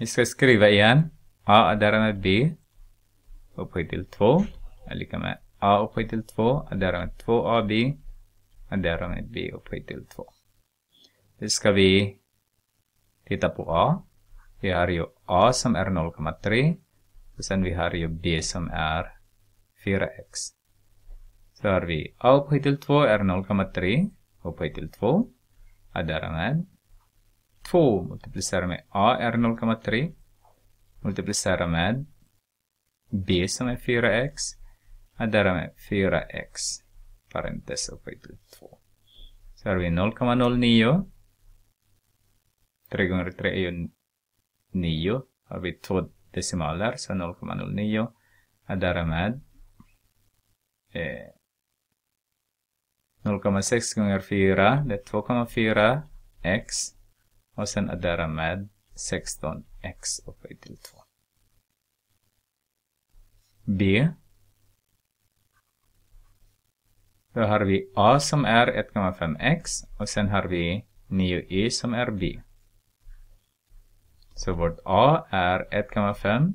Vi ska skriva igen. A adderar med B upphöjt till 2 är lika med A upphöjt till 2 adderar med 2AB adderar med B upphöjt till 2. Nu ska vi titta på A. Vi har ju A som är 0,3 och sen vi har ju B som är 4x. Så har vi A upphöjt till 2 är 0,3 upphöjt till 2 adderar med 2 multiplicerar med A är 0,3 multiplicerar med B som är 4x adderar med 4x parentes upphöjt till 2. Så har vi 0,09 3 gånger 3 är ju 9. Har vi två decimaler, så 0,09 adderar med eh, 0,6 gånger 4, det är 2,4 x och sen addera med 16x upphöjt till 2. B. Då har vi A som är 1,5x och sen har vi 9e som är B. Så vårt A är 1,5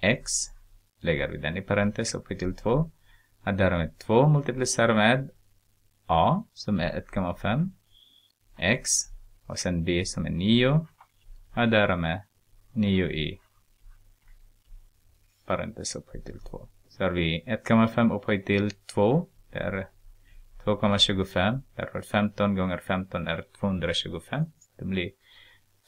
x lägger vi den i parentes upphöjt till 2 adderar med 2 multiplicerar med A som är 1,5 x och sen B som är 9 addera med 9 i parentes upphöjt till 2. Så har vi 1,5 upphöjt till 2. Det är 2,25. Därför 15 gånger 15 är 225. Det blir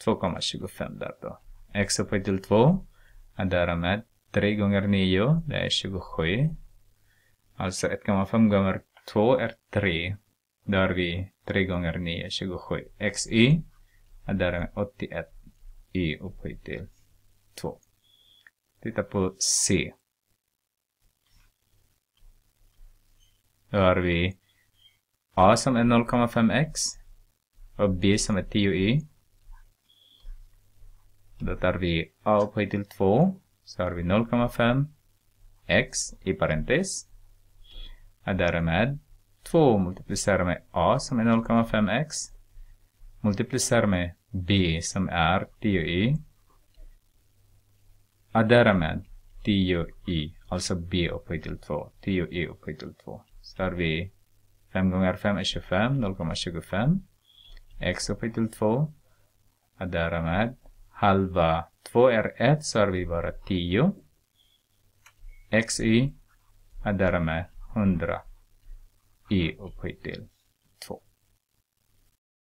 2,25 där då. X upphöjt till 2 addera med 3 gånger 9. Det är 27. Alltså 1,5 gånger 2 är 3. Då har vi 3 gånger 9 27. xy och därmed 81 y upphöjt till 2. Titta på C. Då har vi A som är 0,5x och B som är 10y. Då tar vi A upphöjt till 2. Så har vi 0,5 x i parentes. Och därmed 2 multiplicerar med A som är 0,5x. Multiplicerar med B som är 10y addera med 10i, alltså b upphöjt till 2. 10i upphöjt till 2. Så har vi 5 gånger 5 är 25, 0,25. x upphöjt till 2. Addera med halva 2 är 1, så har vi bara 10. xy addera med 100 i upphöjt till